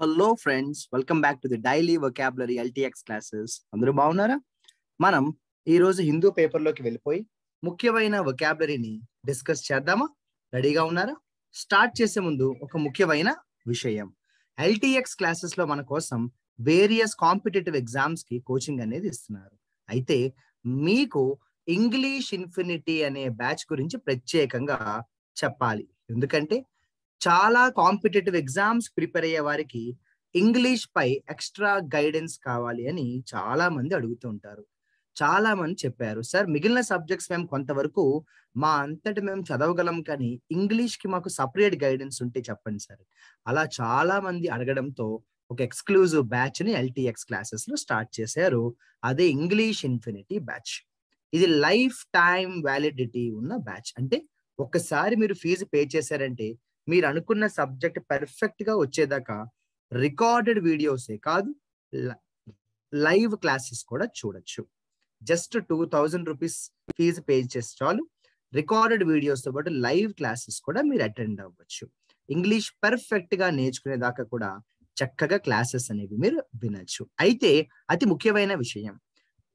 Hello friends welcome back to the daily vocabulary LTX classes అందరూ బాగున్నారా? మనం ఈ రోజు హిందూ పేపర్లోకి వెళ్ళిపోయి ముఖ్యమైన వొకాబులరీని డిస్కస్ చేద్దామా? రెడీగా ఉన్నారా? స్టార్ట్ చేసే ముందు ఒక ముఖ్యమైన విషయం. ఎల్టీఎక్స్ క్లాసెస్లో మన కోసం వేరియస్ కాంపిటేటివ్ ఎగ్జామ్స్కి కోచింగ్ అనేది ఇస్తున్నారు. అయితే మీకు ఇంగ్లీష్ ఇన్ఫినిటీ అనే బ్యాచ్ గురించి ప్రత్యేకంగా చెప్పాలి. ఎందుకంటే చాలా కాంపిటేటివ్ ఎగ్జామ్స్ ప్రిపేర్ అయ్యే వారికి ఇంగ్లీష్ పై ఎక్స్ట్రా గైడెన్స్ కావాలి అని చాలా మంది అడుగుతుంటారు చాలా మంది చెప్పారు సార్ మిగిలిన సబ్జెక్ట్స్ మేము కొంతవరకు మా అంతటి మేము చదవగలం కానీ ఇంగ్లీష్కి మాకు సపరేట్ గైడెన్స్ ఉంటే చెప్పండి సార్. అలా చాలా మంది అడగడంతో ఒక ఎక్స్క్లూజివ్ బ్యాచ్ని ఎల్టీఎక్స్ క్లాసెస్లో స్టార్ట్ చేశారు. అదే ఇంగ్లీష్ ఇన్ఫినిటీ బ్యాచ్. ఇది లైఫ్ టైం వ్యాలిడిటీ ఉన్న బ్యాచ్. అంటే ఒక్కసారి మీరు ఫీజు పే చేశారంటే మీరు అనుకున్న సబ్జెక్ట్ పర్ఫెక్ట్గా వచ్చేదాకా రికార్డెడ్ వీడియోసే కాదు లైవ్ క్లాసెస్ కూడా చూడొచ్చు. Just two thousand rupees fee pay చేసి చాలు. రికార్డెడ్ వీడియోస్తో పాటు లైవ్ క్లాసెస్ కూడా మీరు అటెండ్ అవ్వచ్చు. ఇంగ్లీష్ పర్ఫెక్ట్గా నేర్చుకునేదాకా కూడా చక్కగా క్లాసెస్ అనేవి మీరు వినొచ్చు. అయితే అతి ముఖ్యమైన విషయం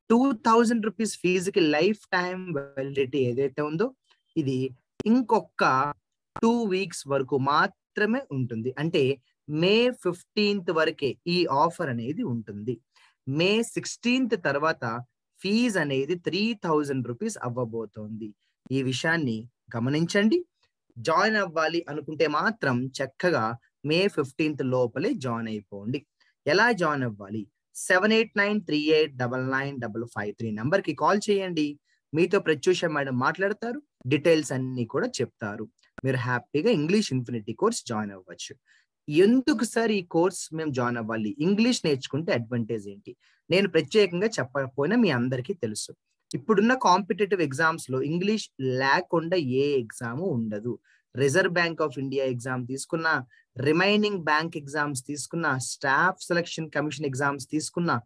టూ థౌజండ్ రూపీస్ ఫీజుకి లైఫ్ టైం వ్యాలిడిటీ ఏదైతే ఉందో ఇది ఇంకొక టూ వీక్స్ వరకు మాత్రమే ఉంటుంది. అంటే మే ఫిఫ్టీన్త్ వరకే ఈ ఆఫర్ అనేది ఉంటుంది. మే సిక్స్టీన్త్ తర్వాత ఫీజ్ అనేది త్రీ థౌజండ్ రూపీస్ అవ్వబోతోంది. ఈ విషయాన్ని గమనించండి. జాయిన్ అవ్వాలి అనుకుంటే మాత్రం చక్కగా మే ఫిఫ్టీన్త్ లోపలే జాయిన్ అయిపోండి. ఎలా జాయిన్ అవ్వాలి? Seven eight nine three eight double nine double five three నంబర్కి కాల్ చేయండి. మీతో ప్రత్యూష మేడం మాట్లాడతారు. డీటెయిల్స్ అన్ని కూడా చెప్తారు. మీరు హ్యాపీగా ఇంగ్లీష్ ఇన్ఫినిటీ కోర్స్ జాయిన్ అవ్వచ్చు. ఎందుకు సార్ ఈ కోర్స్ మేము జాయిన్ అవ్వాలి? ఇంగ్లీష్ నేర్చుకుంటే అడ్వాంటేజ్ ఏంటి? నేను ప్రత్యేకంగా చెప్పకపోయినా మీ అందరికీ తెలుసు. ఇప్పుడున్న కాంపిటేటివ్ ఎగ్జామ్స్లో ఇంగ్లీష్ లేకుండా ఏ ఎగ్జామ్ ఉండదు. Reserve bank of India exam తీసుకున్న రిమైనింగ్ బ్యాంక్ ఎగ్జామ్స్ తీసుకున్న స్టాఫ్ సెలక్షన్ కమిషన్ ఎగ్జామ్స్ తీసుకున్న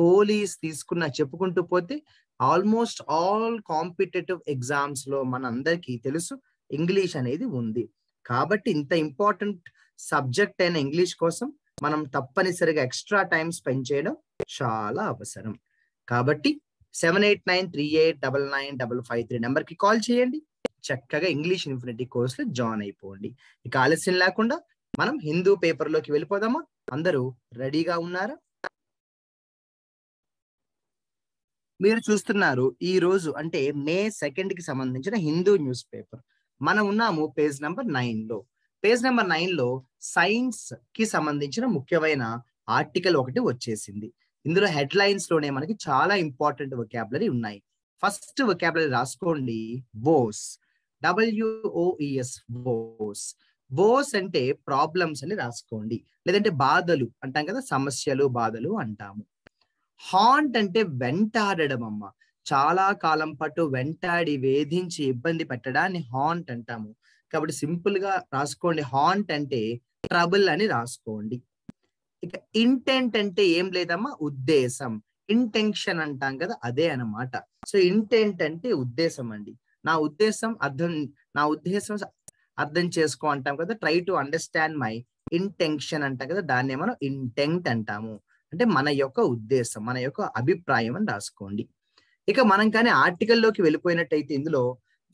పోలీస్ తీసుకున్న చెప్పుకుంటూ పోతే ఆల్మోస్ట్ ఆల్ కాంపిటేటివ్ ఎగ్జామ్స్లో మన అందరికీ తెలుసు. ఇంగ్లీష్ అనేది ఉంది. కాబట్టి ఇంత ఇంపార్టెంట్ సబ్జెక్ట్ అయిన ఇంగ్లీష్ కోసం మనం తప్పనిసరిగా ఎక్స్ట్రా టైం స్పెండ్ చేయడం చాలా అవసరం. కాబట్టి seven eight nine three eight double nine double five three నెంబర్కి కాల్ చేయండి. చక్కగా ఇంగ్లీష్ ఇన్ఫినిటీ కోర్సులో జాయిన్ అయిపోండి. ఇక ఆలస్యం లేకుండా మనం హిందూ పేపర్లోకి వెళ్ళిపోదామా? అందరూ రెడీగా ఉన్నారా? మీరు చూస్తున్నారు ఈ రోజు అంటే మే సెకండ్కి సంబంధించిన హిందూ న్యూస్ పేపర్. మనం ఉన్నాము పేజ్ నెంబర్ నైన్లో. పేజ్ నెంబర్ నైన్లో సైన్స్కి సంబంధించిన ముఖ్యమైన ఆర్టికల్ ఒకటి వచ్చేసింది. ఇందులో హెడ్ లైన్స్లోనే మనకి చాలా ఇంపార్టెంట్ వొకాబులరీ ఉన్నాయి. ఫస్ట్ వొకాబులరీ రాసుకోండి. Woes W O E S Bose Bose అంటే ప్రాబ్లమ్స్ అని రాసుకోండి. లేదంటే బాధలు అంటాం కదా సమస్యలు బాధలు అంటాము. హాంట్ అంటే వెంటాడడం అమ్మ. చాలా కాలం పాటు వెంటాడి వేధించి ఇబ్బంది పెట్టడాన్ని హాంట్ అంటాము. కాబట్టి సింపుల్గా రాసుకోండి. హాంట్ అంటే ట్రబుల్ అని రాసుకోండి. ఇక ఇంటెంట్ అంటే ఏం లేదమ్మా? ఉద్దేశం. ఇంటెన్షన్ అంటాం కదా అదే అనమాట సో ఇంటెంట్ అంటే ఉద్దేశం అండి. నా ఉద్దేశం అర్థం నా ఉద్దేశం అర్థం చేసుకో అంటాం కదా try to understand my intention అంటాం కదా దాన్ని మనం ఇంటెంట్ అంటాము. అంటే మన యొక్క ఉద్దేశం మన యొక్క అభిప్రాయం అని రాసుకోండి. ఇక మనం కానీ ఆర్టికల్లోకి వెళ్ళిపోయినట్టయితే ఇందులో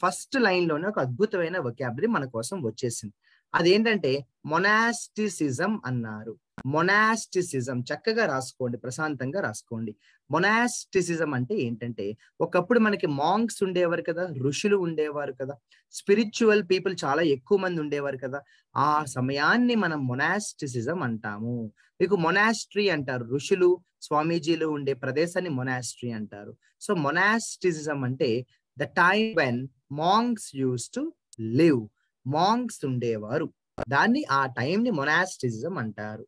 ఫస్ట్ లైన్లోనే ఒక అద్భుతమైన వొకాబులరీ మన కోసం వచ్చేసింది. అదేంటంటే మొనాస్టిసిజం అన్నారు. మొనాస్టిసిజం చక్కగా రాసుకోండి ప్రశాంతంగా రాసుకోండి. మొనాస్టిసిజం అంటే ఏంటంటే ఒకప్పుడు మనకి మాంగ్స్ ఉండేవారు కదా ఋషులు ఉండేవారు కదా స్పిరిచువల్ పీపుల్ చాలా ఎక్కువ మంది ఉండేవారు కదా ఆ సమయాన్ని మనం మొనాస్టిసిజం అంటాము. మీకు మొనాస్ట్రీ అంటారు ఋషులు స్వామీజీలు ఉండే ప్రదేశాన్ని మొనాస్ట్రీ అంటారు. సో మొనాస్టిసిజం అంటే the time when monks use to live. Monks ఉండేవారు. దాన్ని ఆ టైంని మొనాస్టిసిజం అంటారు.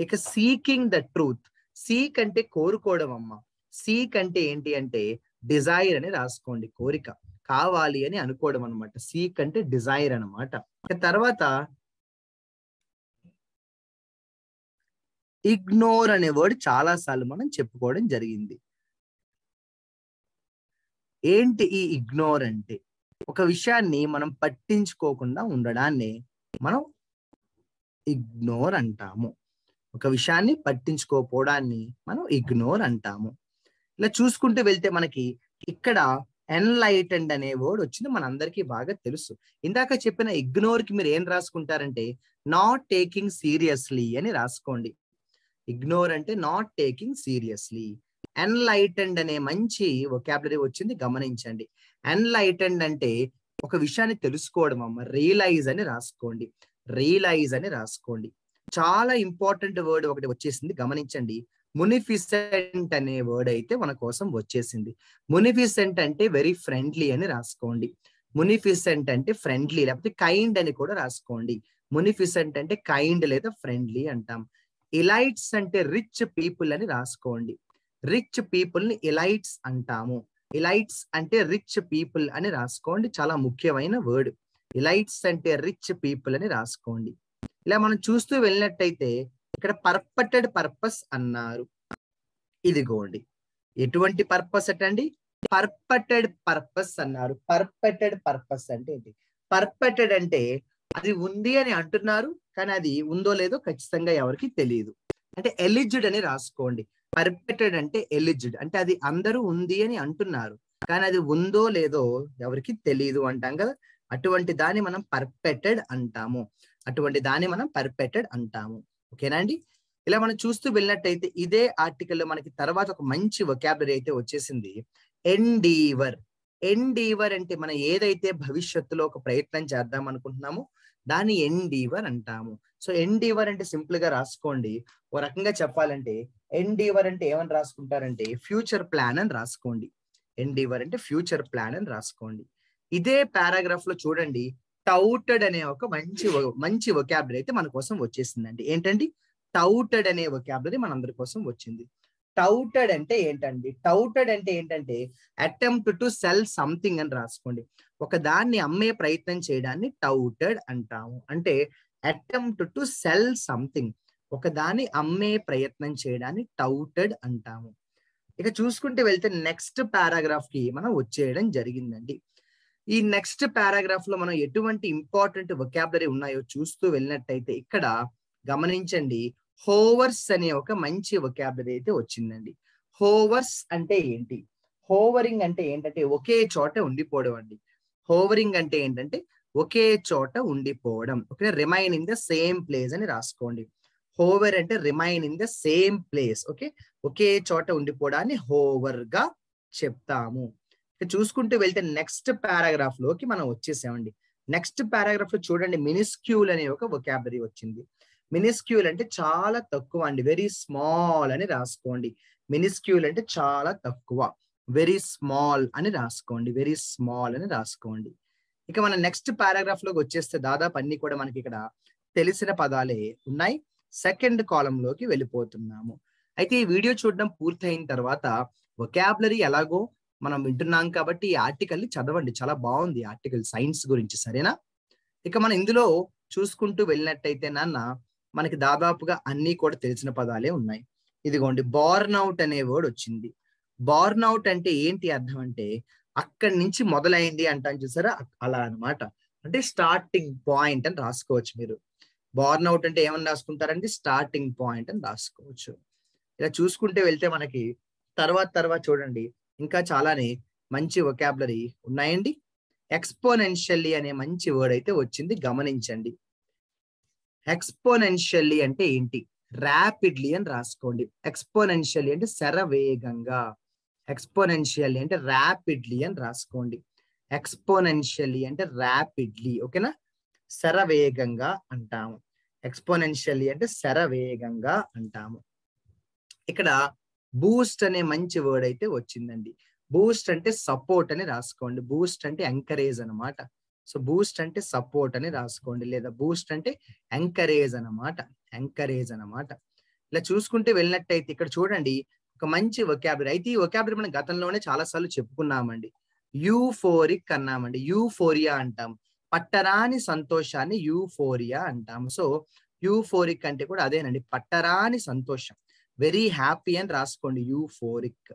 ఇక సీకింగ్ ద ట్రూత్ సీక్ అంటే కోరుకోవడం అమ్మ. సీక్ అంటే ఏంటి అంటే డిజైర్ అని రాసుకోండి కోరిక. కావాలి అని అనుకోవడం అనమాట సీక్ అంటే డిజైర్ అనమాట తర్వాత ఇగ్నోర్ అనే వర్డ్ చాలా సార్లు మనం చెప్పుకోవడం జరిగింది. ఏంటి ఈ ఇగ్నోర్ అంటే? ఒక విషయాన్ని మనం పట్టించుకోకుండా ఉండడాన్ని మనం ఇగ్నోర్ అంటాము. ఒక విషయాన్ని పట్టించుకోకపోవడాన్ని మనం ఇగ్నోర్ అంటాము. ఇలా చూసుకుంటూ వెళ్తే మనకి ఇక్కడ ఎన్లైటెండ్ అనే వర్డ్ వచ్చింది మనందరికీ బాగా తెలుసు. ఇందాక చెప్పిన ఇగ్నోర్కి మీరు ఏం రాసుకుంటారంటే నాట్ టేకింగ్ సీరియస్లీ అని రాసుకోండి. ఇగ్నోర్ అంటే నాట్ టేకింగ్ సీరియస్లీ ఎన్లైటెండ్ అనే మంచి ఒకాబులరీ వచ్చింది గమనించండి. ఎన్లైటెండ్ అంటే ఒక విషయాన్ని తెలుసుకోవడం అమ్మ రియలైజ్ అని రాసుకోండి. రియలైజ్ అని రాసుకోండి. చాలా ఇంపార్టెంట్ వర్డ్ ఒకటి వచ్చేసింది గమనించండి. మునిఫిసెంట్ అనే వర్డ్ అయితే మన కోసం వచ్చేసింది. మునిఫిసెంట్ అంటే వెరీ ఫ్రెండ్లీ అని రాసుకోండి. మునిఫిసెంట్ అంటే ఫ్రెండ్లీ లేకపోతే కైండ్ అని కూడా రాసుకోండి. మునిఫిసెంట్ అంటే కైండ్ లేదా ఫ్రెండ్లీ అంటాం. ఇలైట్స్ అంటే రిచ్ పీపుల్ అని రాసుకోండి. రిచ్ పీపుల్ని ఇలైట్స్ అంటాము. ఇలైట్స్ అంటే రిచ్ పీపుల్ అని రాసుకోండి. చాలా ముఖ్యమైన వర్డ్. ఇలైట్స్ అంటే రిచ్ పీపుల్ అని రాసుకోండి. ఇలా మనం చూస్తూ వెళ్ళినట్టయితే ఇక్కడ పర్పటెడ్ పర్పస్ అన్నారు. ఇదిగోండి. ఎటువంటి పర్పస్ అటండి? పర్పటెడ్ పర్పస్ అన్నారు. పర్పటెడ్ పర్పస్ అంటే ఏంటి? పర్పటెడ్ అంటే అది ఉంది అని అంటున్నారు కానీ అది ఉందో లేదో ఖచ్చితంగా ఎవరికి తెలియదు అంటే ఎలిజిడ్ అని రాసుకోండి. పర్మిటెడ్ అంటే ఎలిజిడ్. అంటే అది అందరూ ఉంది అని అంటున్నారు. కానీ అది ఉందో లేదో ఎవరికి తెలియదు అంటాం కదా. అటువంటి దాన్ని మనం పర్పెటెడ్ అంటాము. అటువంటి దాన్ని మనం పర్పెటెడ్ అంటాము. ఓకేనా అండి? ఇలా మనం చూస్తూ వెళ్ళినట్టయితే ఇదే ఆర్టికల్లో మనకి తర్వాత ఒక మంచి వొకాబులరీ అయితే వచ్చేసింది. ఎండీవర్ ఎండీవర్ అంటే మనం ఏదైతే భవిష్యత్తులో ఒక ప్రయత్నం చేద్దాం అనుకుంటున్నామో దాన్ని ఎండీవర్ అంటాము. సో ఎండీవర్ అంటే సింపుల్గా రాసుకోండి. ఓ రకంగా చెప్పాలంటే ఎండీవర్ అంటే ఏమని రాసుకుంటారంటే ఫ్యూచర్ ప్లాన్ అని రాసుకోండి. ఎండీవర్ అంటే ఫ్యూచర్ ప్లాన్ అని రాసుకోండి. ఇదే పారాగ్రాఫ్లో చూడండి టౌటెడ్ అనే ఒక మంచి మంచి వొకాబులరీ అయితే మన కోసం వచ్చేసిందండి. ఏంటండి? టౌటెడ్ అనే వొకాబులరీ మనందరి కోసం వచ్చింది. టౌటెడ్ అంటే ఏంటండి? టౌటెడ్ అంటే ఏంటంటే అటెంప్ట్ టు సెల్ సంథింగ్ అని రాసుకోండి. ఒక దాన్ని అమ్మే ప్రయత్నం చేయడాన్ని టౌటెడ్ అంటాము. అంటే అటెంప్ట్ టు సెల్ సంథింగ్ ఒకదాన్ని అమ్మే ప్రయత్నం చేయడాన్ని టౌటెడ్ అంటాము. ఇక చూసుకుంటే వెళ్తే నెక్స్ట్ పారాగ్రాఫ్కి మనం వచ్చేయడం జరిగిందండి. ఈ నెక్స్ట్ పారాగ్రాఫ్లో మనం ఎటువంటి ఇంపార్టెంట్ వొకాబులరీ ఉన్నాయో చూస్తూ వెళ్ళినట్టయితే ఇక్కడ గమనించండి. హోవర్స్ అనే ఒక మంచి వొకాబులరీ అయితే వచ్చిందండి. హోవర్స్ అంటే ఏంటి? హోవరింగ్ అంటే ఏంటంటే ఒకే చోట ఉండిపోవడం అండి. హోవరింగ్ అంటే ఏంటంటే ఒకే చోట ఉండిపోవడం. Okay remain in the same place అని రాసుకోండి. హోవర్ అంటే remain in the same place okay? ఒకే చోట ఉండిపోవడాన్ని హోవర్గా చెప్తాము చూసుకుంటూ వెళ్తే నెక్స్ట్ పారాగ్రాఫ్లోకి మనం వచ్చేసామండి. నెక్స్ట్ పారాగ్రాఫ్లో చూడండి మినిస్క్యూల్ అనే ఒక వొకాబరీ వచ్చింది. మినిస్క్యూల్ అంటే చాలా తక్కువ అండి. వెరీ స్మాల్ అని రాసుకోండి. మినిస్క్యూల్ అంటే చాలా తక్కువ. వెరీ స్మాల్ అని రాసుకోండి. వెరీ స్మాల్ అని రాసుకోండి. ఇక మన నెక్స్ట్ పారాగ్రాఫ్లోకి వచ్చేస్తే దాదాపు అన్ని కూడా మనకి ఇక్కడ తెలిసిన పదాలే ఉన్నాయి. సెకండ్ కాలంలోకి వెళ్ళిపోతున్నాము. అయితే ఈ వీడియో చూడడం పూర్తయిన తర్వాత వొకాబులరీ ఎలాగో మనం వింటున్నాం కాబట్టి ఈ ఆర్టికల్ని చదవండి. చాలా బాగుంది ఆర్టికల్ సైన్స్ గురించి సరేనా? ఇక మనం ఇందులో చూసుకుంటూ వెళ్ళినట్టయితే నాన్న మనకి దాదాపుగా అన్ని కూడా తెలిసిన పదాలే ఉన్నాయి. ఇదిగోండి బార్న్ అవుట్ అనే వర్డ్ వచ్చింది. బార్న్ అవుట్ అంటే ఏంటి అర్థం అంటే అక్కడి నుంచి మొదలైంది అంటాను చూసారా? అలా అనమాట అంటే స్టార్టింగ్ పాయింట్ అని రాసుకోవచ్చు మీరు. బార్న్ అవుట్ అంటే ఏమని రాసుకుంటారంటే స్టార్టింగ్ పాయింట్ అని రాసుకోవచ్చు. ఇలా చూసుకుంటే వెళ్తే మనకి తర్వాత తర్వాత చూడండి. ఇంకా చాలానే మంచి వొకాబులరీ ఉన్నాయండి. ఎక్స్పోనెన్షియల్లీ అనే మంచి వర్డ్ అయితే వచ్చింది. గమనించండి. ఎక్స్పోనెన్షియల్లీ అంటే ఏంటి? ర్యాపిడ్లీ అని రాసుకోండి. ఎక్స్పోనెన్షియల్లీ అంటే శరవేగంగా. ఎక్స్పోనెన్షియల్లీ అంటే ర్యాపిడ్లీ అని రాసుకోండి. ఎక్స్పోనెన్షియల్లీ అంటే ర్యాపిడ్లీ ఓకేనా శరవేగంగా అంటాము. ఎక్స్పోనెన్షియల్లీ అంటే శరవేగంగా అంటాము. ఇక్కడ బూస్ట్ అనే మంచి వర్డ్ అయితే వచ్చిందండి. బూస్ట్ అంటే సపోర్ట్ అని రాసుకోండి. బూస్ట్ అంటే ఎంకరేజ్ అనమాట సో బూస్ట్ అంటే సపోర్ట్ అని రాసుకోండి. లేదా బూస్ట్ అంటే ఎంకరేజ్ అనమాట ఎంకరేజ్ అనమాట ఇలా చూసుకుంటే వెళ్ళినట్టయితే ఇక్కడ చూడండి ఒక మంచి వొకాబులరీ అయితే ఈ వొకాబులరీ మనం గతంలోనే చాలా సార్లు చెప్పుకున్నామండి. యూఫోరిక్ అన్నామండి. యూఫోరియా అంటాం. పట్టరాని సంతోషాన్ని యూఫోరియా అంటాం సో యూఫోరిక్ అంటే కూడా అదేనండి. పట్టరాని సంతోషం. వెరీ హ్యాపీ అని రాసుకోండి. యూఫోరిక్.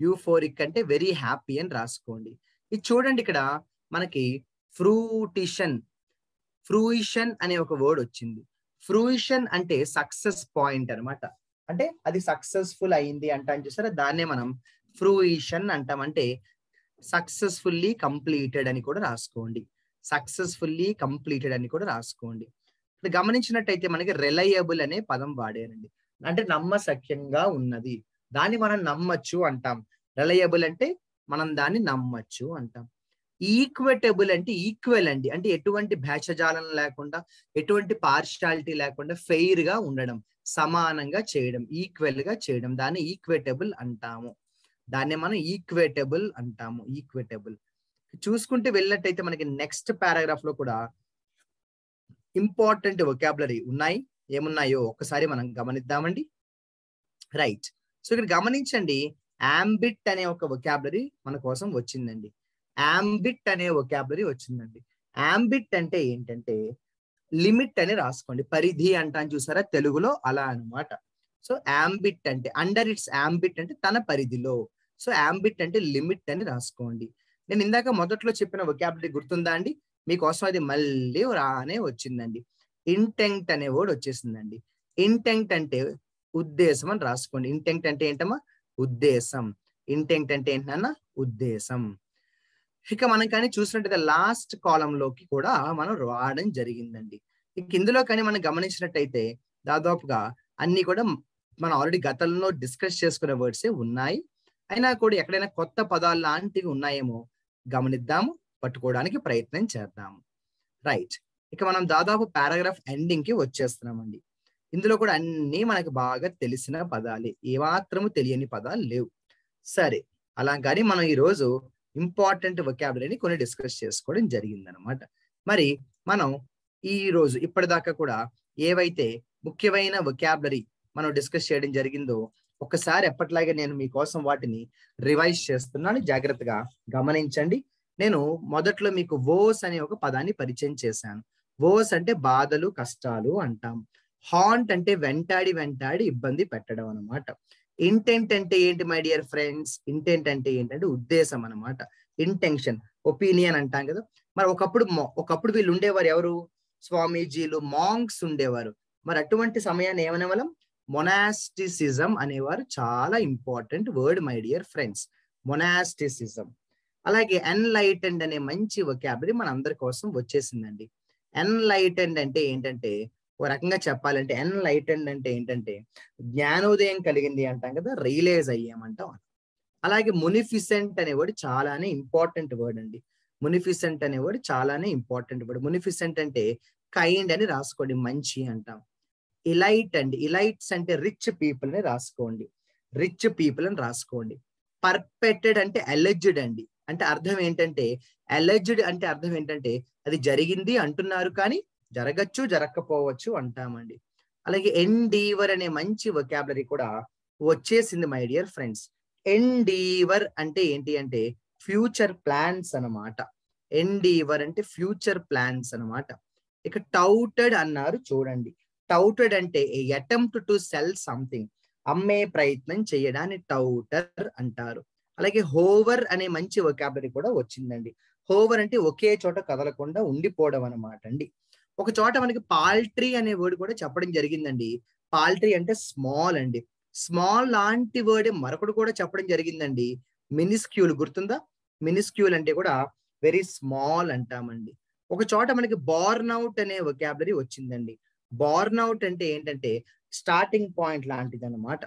యూఫోరిక్ అంటే వెరీ హ్యాపీ అని రాసుకోండి. ఇది చూడండి ఇక్కడ మనకి ఫ్రూటిషన్. ఫ్రూయిషన్ అనే ఒక వర్డ్ వచ్చింది. ఫ్రూయిషన్ అంటే సక్సెస్ పాయింట్ అనమాట అంటే అది సక్సెస్ఫుల్ అయింది అంటాం చూసారా? దాన్నే మనం ఫ్రూయిషన్ అంటాం. అంటే సక్సెస్ఫుల్లీ కంప్లీటెడ్ అని కూడా రాసుకోండి. సక్సెస్ఫుల్లీ కంప్లీటెడ్ అని కూడా రాసుకోండి. ఇప్పుడు గమనించినట్టయితే మనకి రిలయబుల్ అనే పదం వాడారండి. అంటే నమ్మసఖ్యంగా ఉన్నది. దాన్ని మనం నమ్మచ్చు అంటాం. రిలయబుల్ అంటే మనం దాన్ని నమ్మచ్చు అంటాం. ఈక్వెటబుల్ అంటే ఈక్వెల్ అండి. అంటే ఎటువంటి భేషజాలం లేకుండా ఎటువంటి పార్షాలిటీ లేకుండా ఫెయిర్గా ఉండడం సమానంగా చేయడం ఈక్వెల్గా చేయడం. దాన్ని ఈక్వెటబుల్ అంటాము. దాన్ని మనం ఈక్వేటబుల్ అంటాము. ఈక్వేటబుల్. చూసుకుంటే వెళ్ళినట్టయితే మనకి నెక్స్ట్ పారాగ్రాఫ్లో కూడా ఇంపార్టెంట్ వొకాబులరీ ఉన్నాయి. ఏమున్నాయో ఒక్కసారి మనం గమనిద్దామండి. రైట్ సో ఇక్కడ గమనించండి. ఆంబిట్ అనే ఒక వొకాబులరీ మన కోసం వచ్చిందండి. ఆంబిట్ అనే వొకాబులరీ వచ్చిందండి. ఆంబిట్ అంటే ఏంటంటే లిమిట్ అని రాసుకోండి. పరిధి అంటాను చూసారా? తెలుగులో అలా అన్నమాట. సో ఆంబిట్ అంటే అండర్ ఇట్స్ ఆంబిట్ అంటే తన పరిధిలో. సో ఆంబిట్ అంటే లిమిట్ అని రాసుకోండి. నేను ఇందాక మొదట్లో చెప్పిన వొకాబులరీ గుర్తుందా అండి? మీకోసం అది మళ్ళీ రానే వచ్చిందండి. ఇంటెంక్ట్ అనే వర్డ్ వచ్చేసిందండి. ఇంటెంక్ట్ అంటే ఉద్దేశం అని రాసుకోండి. ఇంటెంక్ట్ అంటే ఏంటమ్మా? ఉద్దేశం. ఇంటెంక్ట్ అంటే ఏంటన్నా ఉద్దేశం. ఇక మనం కానీ చూసినట్టయితే లాస్ట్ కాలంలోకి కూడా మనం రావడం జరిగిందండి. ఇక ఇందులో కానీ మనం గమనించినట్టయితే దాదాపుగా అన్ని కూడా మనం ఆల్రెడీ గతంలో డిస్కస్ చేసుకునే వర్డ్సే ఉన్నాయి. అయినా కూడా ఎక్కడైనా కొత్త పదాలు లాంటివి ఉన్నాయేమో గమనిద్దాము పట్టుకోవడానికి ప్రయత్నం చేద్దాము. రైట్ ఇక మనం దాదాపు పారాగ్రాఫ్ ఎండింగ్కి వచ్చేస్తున్నామండి. ఇందులో కూడా అన్ని మనకు బాగా తెలిసిన పదాలే. ఏమాత్రము తెలియని పదాలు లేవు. సరే అలా కానీ మనం ఈ రోజు ఇంపార్టెంట్ వొకాబులరీని కొన్ని డిస్కస్ చేసుకోవడం జరిగింది అనమాట మరి మనం ఈ రోజు ఇప్పటిదాకా కూడా ఏవైతే ముఖ్యమైన వొకాబులరీ మనం డిస్కస్ చేయడం జరిగిందో ఒకసారి ఎప్పటిలాగే నేను మీకోసం వాటిని రివైజ్ చేస్తున్నాను. జాగ్రత్తగా గమనించండి. నేను మొదట్లో మీకు వోస్ అనే ఒక పదాన్ని పరిచయం చేశాను. వోస్ అంటే బాధలు కష్టాలు అంటాం. హాంట్ అంటే వెంటాడి వెంటాడి ఇబ్బంది పెట్టడం అనమాట ఇంటెంట్ అంటే ఏంటి మై డియర్ ఫ్రెండ్స్ ఇంటెంట్ అంటే ఏంటంటే ఉద్దేశం అనమాట ఇంటెన్షన్ ఒపీనియన్ అంటాం కదా. మరి ఒకప్పుడు ఒకప్పుడు వీళ్ళు ఉండేవారు ఎవరు? స్వామీజీలు మాంగ్స్ ఉండేవారు. మరి అటువంటి సమయాన్ని ఏమనేవాళ్ళం? మొనాస్టిసిజం అనేవారు చాలా important word my dear friends monasticism అలాగే ఎన్లైటెండ్ అనే మంచి వొకాబులరీ మన అందరి కోసం వచ్చేసిందండి. ఎన్లైటెండ్ అంటే ఏంటంటే ఓ రకంగా చెప్పాలంటే ఎన్లైటెండ్ అంటే ఏంటంటే జ్ఞానోదయం కలిగింది అంటాం కదా రియలైజ్ అయ్యామంటాం అలాగే మునిఫిసెంట్ అనే వర్డ్ చాలానే ఇంపార్టెంట్ వర్డ్ అండి. మునిఫిసెంట్ అనే వర్డ్ చాలానే ఇంపార్టెంట్ వర్డ్ మునిఫిసెంట్ అంటే కైండ్ అని రాసుకోండి మంచి అంటాం. ఇలైట్ అండి. ఇలైట్స్ అంటే రిచ్ పీపుల్ అని రాసుకోండి. రిచ్ పీపుల్ అని రాసుకోండి. పర్పెటెడ్ అంటే అలెజ్డ్ అండి. అంటే అర్థం ఏంటంటే అలెజ్డ్ అంటే అర్థం ఏంటంటే అది జరిగింది అంటున్నారు కానీ జరగచ్చు జరగకపోవచ్చు అంటామండి. అలాగే ఎండీవర్ అనే మంచి వొకాబులరీ కూడా వచ్చేసింది మై డియర్ ఫ్రెండ్స్ ఎండీవర్ అంటే ఏంటి అంటే ఫ్యూచర్ ప్లాన్స్ అనమాట ఎండీవర్ అంటే ఫ్యూచర్ ప్లాన్స్ అనమాట ఇక టౌటెడ్ అన్నారు చూడండి. టౌటెడ్ అంటే అటెంప్ట్ టు సెల్ సంథింగ్ అమ్మే ప్రయత్నం చేయడాన్ని టౌటర్ అంటారు. అలాగే హోవర్ అనే మంచి వొకాబులరీ కూడా వచ్చిందండి. హోవర్ అంటే ఒకే చోట కదలకుండా ఉండిపోవడం అనమాట అండి. ఒక చోట మనకి పాల్ట్రీ అనే వర్డ్ కూడా చెప్పడం జరిగిందండి. పాల్ట్రీ అంటే స్మాల్ అండి. స్మాల్ లాంటి వర్డ్ మరొకటి కూడా చెప్పడం జరిగిందండి. మినిస్క్యూల్ గుర్తుందా? మినిస్క్యూల్ అంటే కూడా వెరీ స్మాల్ అంటామండి. ఒక చోట మనకి బార్న్ అవుట్ అనే వొకాబులరీ వచ్చిందండి. బార్న్ అవుట్ అంటే ఏంటంటే స్టార్టింగ్ పాయింట్ లాంటిది అనమాట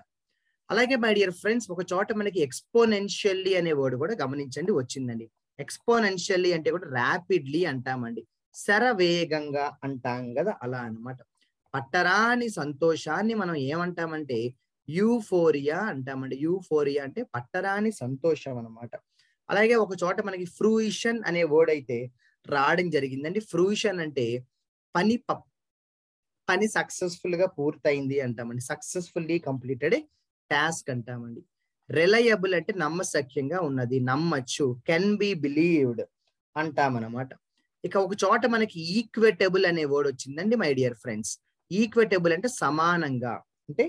అలాగే మై డియర్ ఫ్రెండ్స్ ఒక చోట మనకి ఎక్స్పోనెన్షియల్లీ అనే వర్డ్ కూడా గమనించండి వచ్చిందండి. ఎక్స్పోనెన్షియల్లీ అంటే కూడా ర్యాపిడ్లీ అంటామండి. శరవేగంగా అంటాం కదా అలా అనమాట పట్టరాని సంతోషాన్ని మనం ఏమంటామంటే యూఫోరియా అంటామండి. యూఫోరియా అంటే పట్టరాని సంతోషం అనమాట అలాగే ఒక చోట మనకి ఫ్రూయిషన్ అనే వర్డ్ అయితే రావడం జరిగిందండి. ఫ్రూయిషన్ అంటే పని పని సక్సెస్ఫుల్గా పూర్తయింది అంటామండి. సక్సెస్ఫుల్లీ కంప్లీటెడ్ టాస్క్ అంటామండి. రిలయబుల్ అంటే నమ్మశక్యంగా ఉన్నది నమ్మచ్చు కెన్ బి బిలీవ్డ్ అంటామన్నమాట. ఇక ఒక చోట మనకి ఈక్వెటబుల్ అనే వర్డ్ వచ్చిందండి మై డియర్ ఫ్రెండ్స్. ఈక్వెటబుల్ అంటే సమానంగా అంటే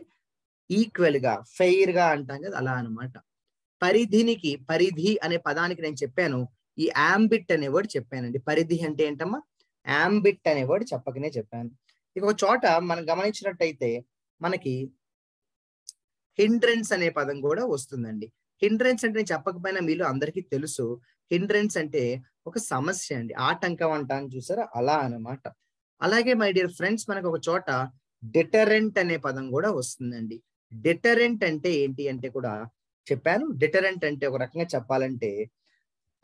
ఈక్వెల్గా ఫెయిర్గా అంటాం కదా అలా అనమాట పరిధినికి పరిధి అనే పదానికి నేను చెప్పాను ఈ ఆంబిట్ అనే వర్డ్ చెప్పానండి. పరిధి అంటే ఏంటమ్మా? యాంబిట్ అనే వర్డ్ చెప్పకనే చెప్పాను. ఇక ఒక చోట మనం గమనించినట్టయితే మనకి హిండ్రెన్స్ అనే పదం కూడా వస్తుందండి. హిండ్రెన్స్ అంటే నేను చెప్పకపోయినా మీలో అందరికీ తెలుసు. హిండ్రెన్స్ అంటే ఒక సమస్య అండి. ఆటంకం అంటాను చూసారా? అలా అన్నమాట. అలాగే మై డియర్ ఫ్రెండ్స్ మనకు ఒక చోట డిటరెంట్ అనే పదం కూడా వస్తుందండి. డిటరెంట్ అంటే ఏంటి అంటే కూడా చెప్పాను. డిటరెంట్ అంటే ఒక రకంగా చెప్పాలంటే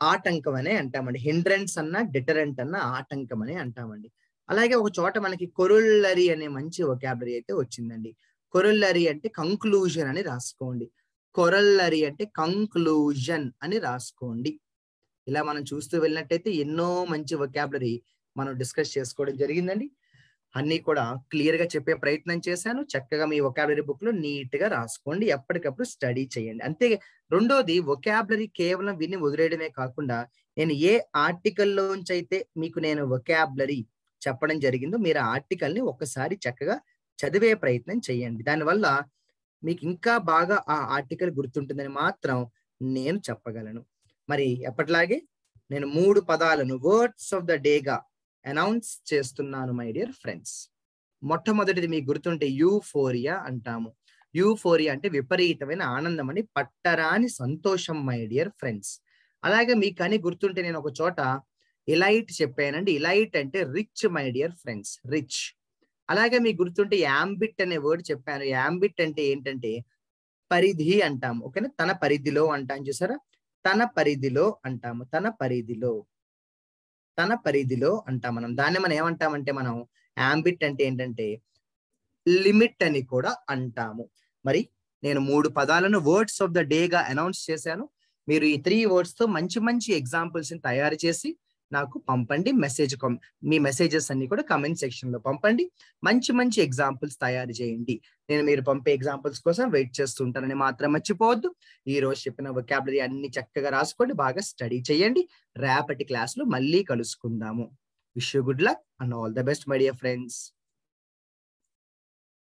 ఆటంకం అనే అంటామండి. హిండ్రెన్స్ అన్న డిటరెంట్ అన్న ఆటంకం అని అంటామండి. అలాగే ఒక చోట మనకి కొరుల్లరీ అనే మంచి ఒకాబులరీ అయితే వచ్చిందండి. కొరుల్లరి అంటే కంక్లూజన్ అని రాసుకోండి. కొరల్లరీ అంటే కంక్లూజన్ అని రాసుకోండి. ఇలా మనం చూస్తూ వెళ్ళినట్టయితే ఎన్నో మంచి ఒకాబులరీ మనం డిస్కస్ చేసుకోవడం జరిగిందండి. అన్ని కూడా క్లియర్గా చెప్పే ప్రయత్నం చేశాను. చక్కగా మీ ఒకాబులరీ బుక్లో నీట్గా రాసుకోండి. ఎప్పటికప్పుడు స్టడీ చేయండి. అంతే రెండోది ఒకాబులరీ కేవలం విని వదిలేయడమే కాకుండా నేను ఏ ఆర్టికల్లోంచి అయితే మీకు నేను ఒకాబులరీ చెప్పడం జరిగిందో మీరు ఆ ఆర్టికల్ని ఒక్కసారి చక్కగా చదివే ప్రయత్నం చేయండి. దానివల్ల మీకు ఇంకా బాగా ఆ ఆర్టికల్ గుర్తుంటుందని మాత్రం నేను చెప్పగలను. మరి ఎప్పటిలాగే నేను మూడు పదాలను వర్డ్స్ ఆఫ్ ద డేగా అనౌన్స్ చేస్తున్నాను మై డియర్ ఫ్రెండ్స్. మొట్టమొదటిది మీకు గుర్తుంటే యూఫోరియా అంటాము. యూఫోరియా అంటే విపరీతమైన ఆనందం అని పట్టరాని సంతోషం మై డియర్ ఫ్రెండ్స్. అలాగే మీకు అని గుర్తుంటే నేను ఒక చోట ఇలైట్ చెప్పానండి. ఇలైట్ అంటే rich my dear friends. Rich. అలాగే మీకు గుర్తుంటే యాంబిట్ అనే వర్డ్ చెప్పాను. యాంబిట్ అంటే ఏంటంటే పరిధి అంటాము. ఓకేనా? తన పరిధిలో అంటాం. చూసారా? తన పరిధిలో అంటాము. తన పరిధిలో. తన పరిధిలో అంటాం మనం. దాన్ని మనం ఏమంటామంటే మనం యాంబిట్ అంటే ఏంటంటే లిమిట్ అని కూడా అంటాము. మరి నేను మూడు పదాలను వర్డ్స్ ఆఫ్ ద డేగా అనౌన్స్ చేశాను. మీరు ఈ త్రీ వర్డ్స్తో మంచి మంచి ఎగ్జాంపుల్స్ని తయారు చేసి నాకు పంపండి మెసేజ్ మీ మెసేజెస్ అన్ని కూడా కమెంట్ సెక్షన్లో పంపండి. మంచి మంచి ఎగ్జాంపుల్స్ తయారు చేయండి. నేను మీరు పంపే ఎగ్జాంపుల్స్ కోసం వెయిట్ చేస్తుంటానని మాత్రం మర్చిపోవద్దు. ఈ రోజు చెప్పిన వొకాబులరీ అన్ని చక్కగా రాసుకోండి బాగా స్టడీ చేయండి. రేపటి క్లాస్లో మళ్ళీ కలుసుకుందాము. Wish good luck and all the best my dear friends